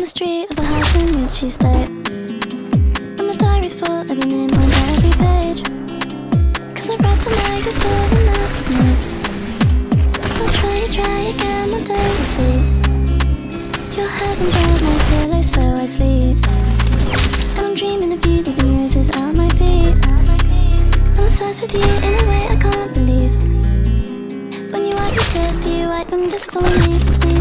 The street of a house in she stayed. And my diary's full of your name on every page. Cause I read tonight you're falling out with me. I'll try and try again one day to see. Your hair's on my pillow, so I sleep. And I'm dreaming of you, leaving roses on my feet. I'm obsessed with you in a way I can't believe. When you wipe your tears, do you wipe them just for me?